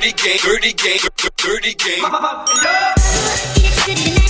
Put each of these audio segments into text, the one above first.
game, dirty game, dirty game. It's good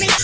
me.